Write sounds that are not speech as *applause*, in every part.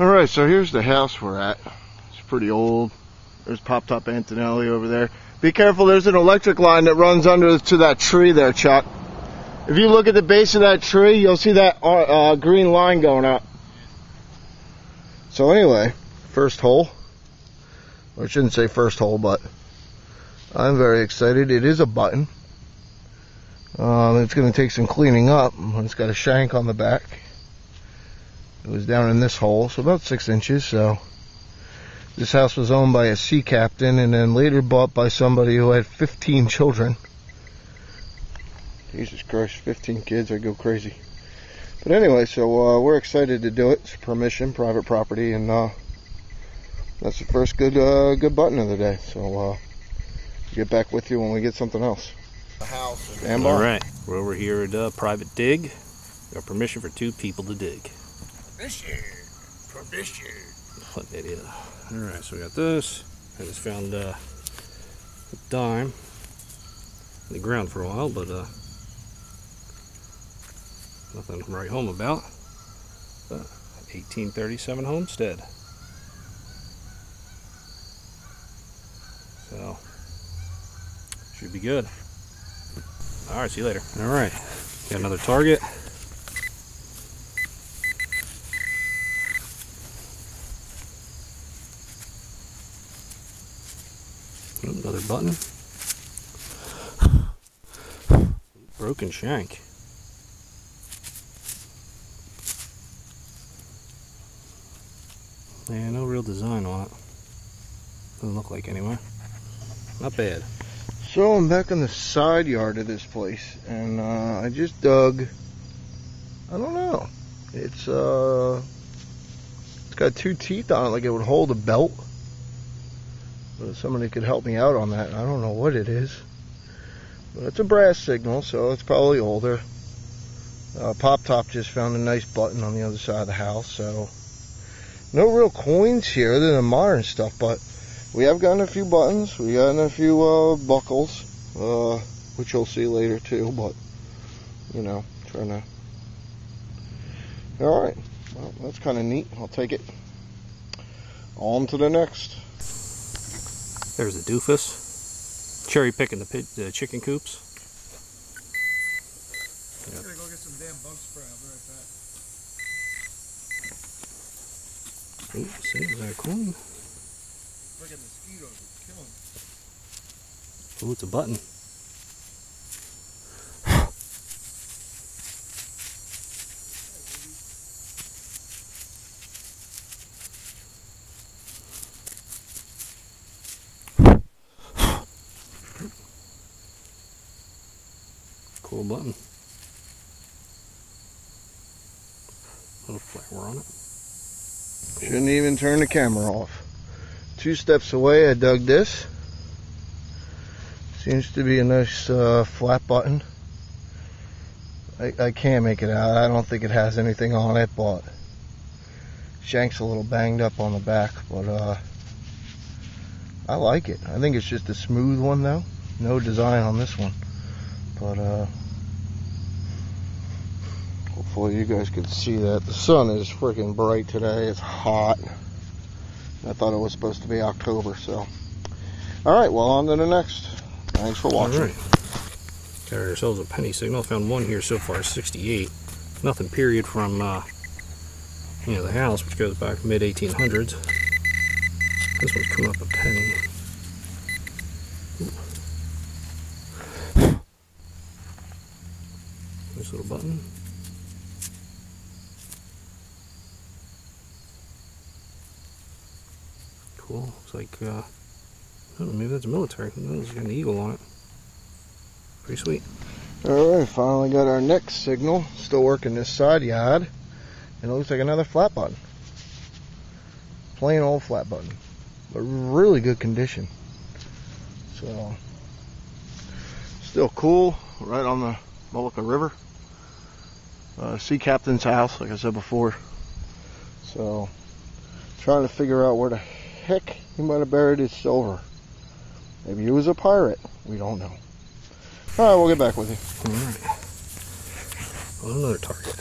Alright, so here's the house we're at. It's pretty old. There's Pop Top Antonelli over there. Be careful, there's an electric line that runs under to that tree there, Chuck. If you look at the base of that tree, you'll see that uh, uh, green line going up. So anyway, first hole. I shouldn't say first hole, but I'm very excited. It is a button. Um, it's going to take some cleaning up. It's got a shank on the back. It was down in this hole, so about six inches. So this house was owned by a sea captain and then later bought by somebody who had 15 children. Jesus Christ, 15 kids, I go crazy. But anyway, so uh, we're excited to do it. It's permission, private property, and uh, that's the first good uh, good button of the day. So uh, get back with you when we get something else. The house. All right, we're over here at uh, Private Dig. Got permission for two people to dig. Permission. Permission. What that is. All right, so we got this. I just found uh, a dime in the ground for a while, but uh, nothing to write home about. But 1837 Homestead. So, should be good. All right, see you later. All right, got another target. Another button. Broken shank. Yeah, no real design on it. Doesn't look like anyway. Not bad. So I'm back in the side yard of this place, and uh, I just dug. I don't know. It's uh, it's got two teeth on it, like it would hold a belt. Somebody could help me out on that, I don't know what it is. But it's a brass signal, so it's probably older. Uh, Pop Top just found a nice button on the other side of the house, so no real coins here other than modern stuff, but we have gotten a few buttons. We gotten a few uh, buckles, uh, which you'll see later too. But you know, trying to. All right, well, that's kind of neat. I'll take it. On to the next. There's a doofus. Cherry picking the, pig, the chicken coops. I'm gonna go get some damn bug spray. I'll be right back. Ooh, see, that coin? Freaking mosquitoes are killing. Ooh, it's a button. Cool button. Little flower on it. Shouldn't even turn the camera off. Two steps away, I dug this. Seems to be a nice uh, flat button. I, I can't make it out. I don't think it has anything on it, but shank's a little banged up on the back, but uh, I like it. I think it's just a smooth one though. No design on this one, but uh, hopefully you guys can see that. The sun is freaking bright today. It's hot. I thought it was supposed to be October, so. Alright, well, on to the next. Thanks for watching. All right. Got ourselves a penny signal. Found one here so far, 68. Nothing period from, uh, you know, the house, which goes back mid 1800s. This one's coming up a penny. Ooh. Nice little button. Cool. Like, uh, know, maybe that's military. Who knows? It's got an eagle on it. Pretty sweet. Alright, finally got our next signal. Still working this side yard. And it looks like another flat button. Plain old flat button. But really good condition. So, still cool. Right on the Mullica River. Uh, sea captain's house, like I said before. So, trying to figure out where the heck he might have buried his silver. Maybe he was a pirate. We don't know. Alright, we'll get back with you. Alright. Well, another target.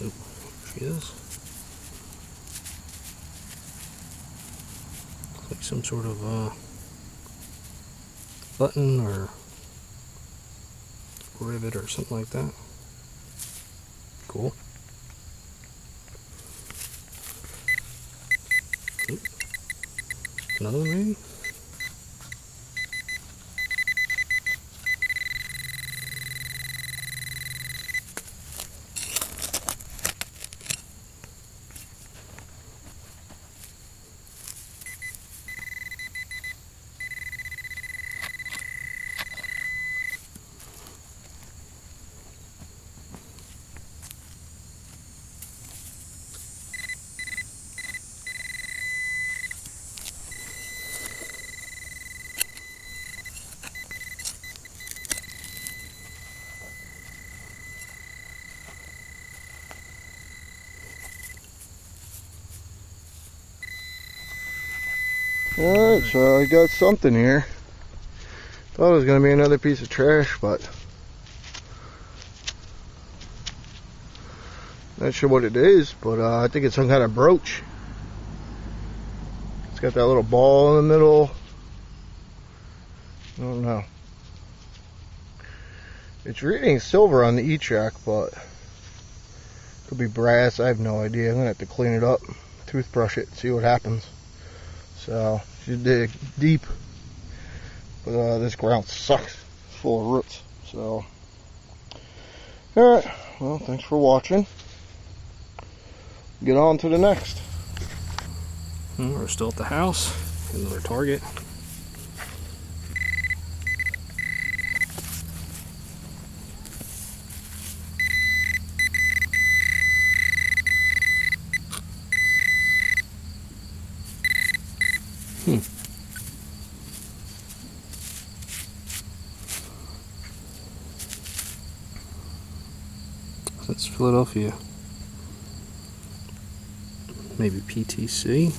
Nope, she is. Looks like some sort of uh, button or rivet or something like that. Cool. Another one maybe? Alright, so I got something here. Thought it was going to be another piece of trash, but. Not sure what it is, but uh, I think it's some kind of brooch. It's got that little ball in the middle. I don't know. It's reading silver on the E-Trac, but could be brass. I have no idea. I'm gonna have to clean it up, toothbrush it, see what happens. So should dig deep, but uh, this ground sucks, it's full of roots. So, all right. Well, thanks for watching. Get on to the next. Hmm, We're still at the house. Another target. Hmm. That's Philadelphia. Maybe PTC.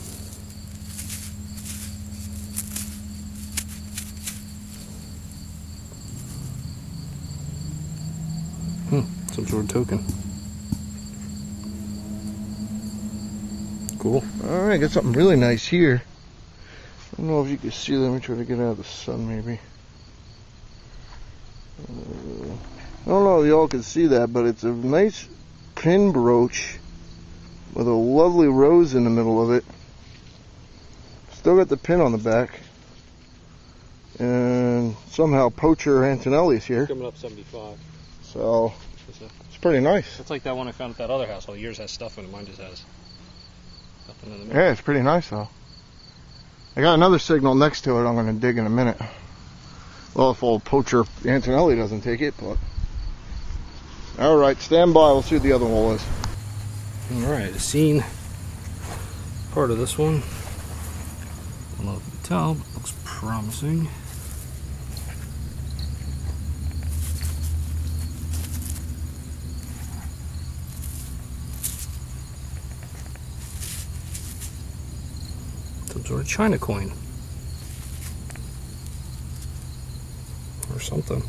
Hmm, some sort of token. Cool. All right, got something really nice here. I don't know if you can see. Let me try to get out of the sun, maybe. Uh, I don't know if y'all can see that, but it's a nice pin brooch with a lovely rose in the middle of it. Still got the pin on the back. And somehow Poacher Antonelli's here, Coming up 75. so It's, pretty nice. it's like that one I found at that other house. All yours has stuff in it. Mine just has nothing in the middle. Yeah, it's pretty nice though. I got another signal next to it I'm going to dig in a minute. Well, if old Poacher Antonelli doesn't take it, but. Alright, stand by. We'll see what the other wall is. All right, seen part of this one. I don't know if you can tell, but looks promising. Some sort of China coin. Or something.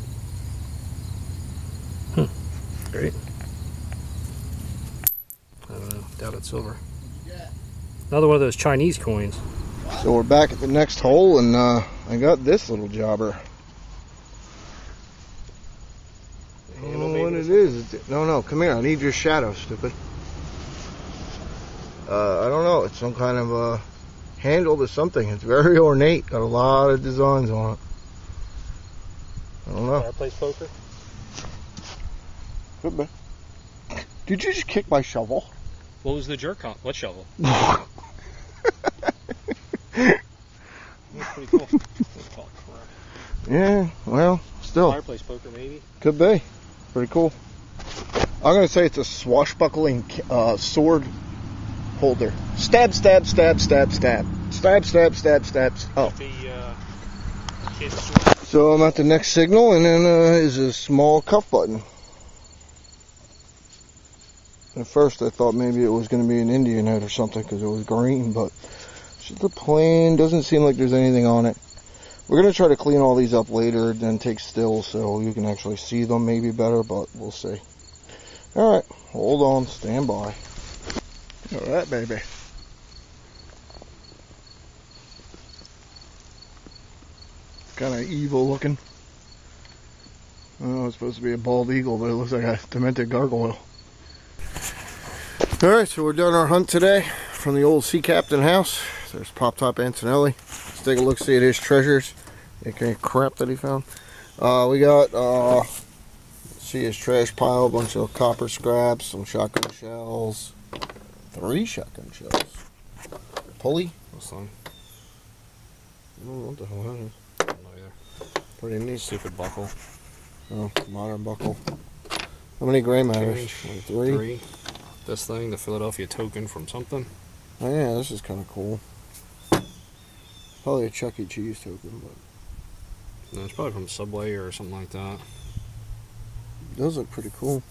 Great. I don't know. Doubt it's silver. Another one of those Chinese coins. So we're back at the next hole, and uh, I got this little jobber. I don't know what it is. It's- No, no, come here. I need your shadow, stupid. Uh, I don't know. It's some kind of a handle to something. It's very *laughs* ornate. Got a lot of designs on it. I don't know. Fireplace poker. Could be. Did you just kick my shovel? What was the jerk con? What shovel? *laughs* yeah, pretty cool. oh, crap. well, still. Fireplace poker, maybe. Could be. Pretty cool. I'm going to say it's a swashbuckling uh, sword holder. Stab, stab, stab, stab, stab. Stab, stab, stab, stab. Oh. Uh, So I'm at the next signal, and then uh, is a small cuff button. At first, I thought maybe it was going to be an Indian head or something because it was green, but a plain. Doesn't seem like there's anything on it. We're going to try to clean all these up later, then take stills so you can actually see them maybe better, but we'll see. All right. Hold on, stand by. That baby. Kind of evil looking. Oh, it's supposed to be a bald eagle, but it looks like a demented gargoyle. Alright, so we're done our hunt today from the old sea captain house. There's Pop Top Antonelli. Let's take a look, see at his treasures. Okay, crap that he found. Uh, we got, uh, see his trash pile, a bunch of copper scraps, some shotgun shells, three shotgun shells, pulley. what's thing. I don't know what the hell that is. I don't know either. Pretty neat. Stupid buckle. Oh, modern buckle. How many gray matters? Like three? Three. This thing, the Philadelphia token from something. Oh yeah, this is kind of cool. Probably a Chuck E. Cheese token, but No, it's probably from Subway or something like that. those look pretty cool.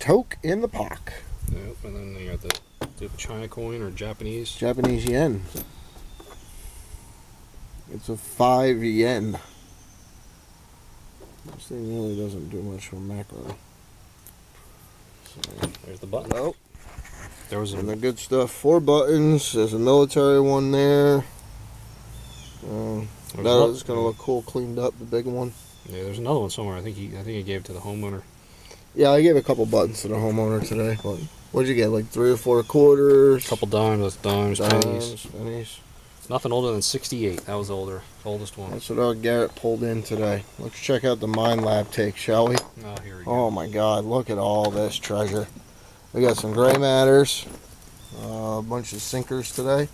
Toke in the pock. Yep, and then they got the, the China coin or Japanese. Japanese yen. It's a five yen. This thing really doesn't do much for macro. So, There's the button. oh, There was and the good stuff. Four buttons. There's a military one there. Um, was that is gonna look cool, cleaned up. The big one. Yeah, there's another one somewhere. I think he I think he gave it to the homeowner. Yeah, I gave a couple buttons to the homeowner today. But what'd you get? Like three or four quarters. A couple dimes, that's dimes, pennies. dimes, pennies. Nothing older than 68. That was older, oldest one. That's what our Garrett pulled in today. Let's check out the Minelab take, shall we? Oh, here we go. Oh my God! Look at all this treasure. We got some gray matters, uh, a bunch of sinkers today.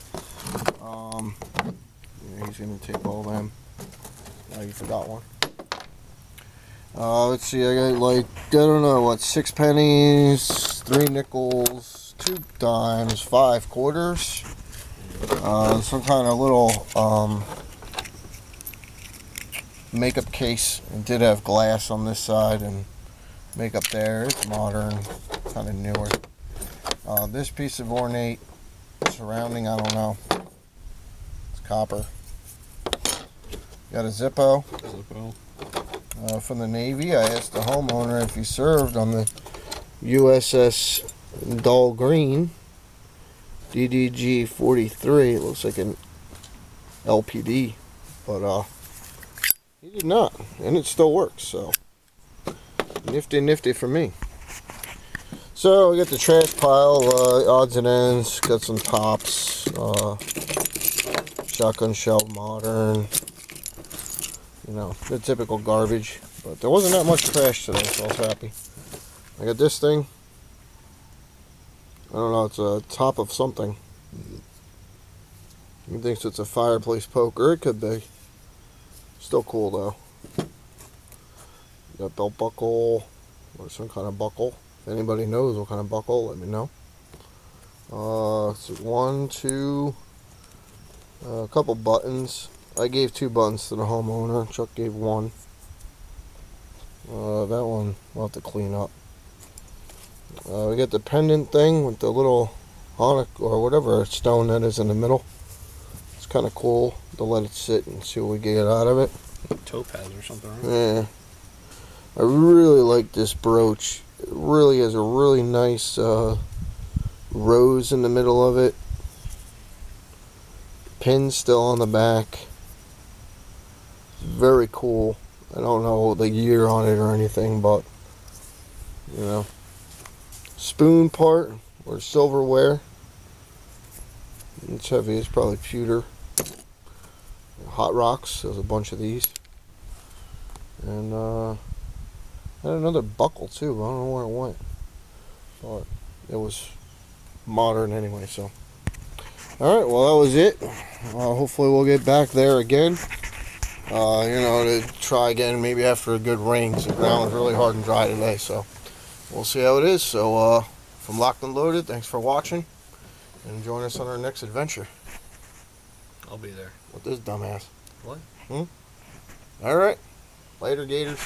Um, yeah, he's gonna take all of them. Oh, you forgot one. Uh, let's see. I got like I don't know what six pennies, three nickels, two dimes, five quarters. Uh, some kind of little um, makeup case. It did have glass on this side and makeup there. It's modern, kind of newer. Uh, this piece of ornate surrounding, I don't know. It's copper. Got a Zippo Zippo. uh, from the Navy. I asked the homeowner if he served on the USS Dahlgren DDG 43. It looks like an LPD, but uh, he did not, and it still works. So nifty, nifty for me. So we got the trash pile, uh, odds and ends. Got some tops, uh, shotgun shell, modern you know, the typical garbage. But there wasn't that much trash today, so I was happy. I got this thing. I don't know, it's a top of something. He thinks it's a fireplace poker. It could be. Still cool though. Got belt buckle or some kind of buckle. If anybody knows what kind of buckle, let me know. Uh, so one, two, uh, a couple buttons. I gave two buttons to the homeowner. Chuck gave one. Uh, that one we'll have to clean up. Uh, we got the pendant thing with the little onyx or whatever stone that is in the middle. It's kind of cool to let it sit and see what we get out of it. Topaz or something, right? Yeah. I really like this brooch. It really has a really nice uh, rose in the middle of it. Pin still on the back. Very cool. I don't know the year on it or anything, but you know. Spoon part or silverware. It's heavy. It's probably pewter. Hot rocks. There's a bunch of these. And uh, I had another buckle too. I don't know where it went. But it was modern anyway. So, all right. Well, that was it. Uh, hopefully, we'll get back there again. Uh, you know, to try again maybe after a good rain. The ground was really hard and dry today. So, we'll see how it is. So, uh, from Locked and Loaded, thanks for watching, and join us on our next adventure I'll be there. with this dumbass. What? Hmm? All right. Later, Gators.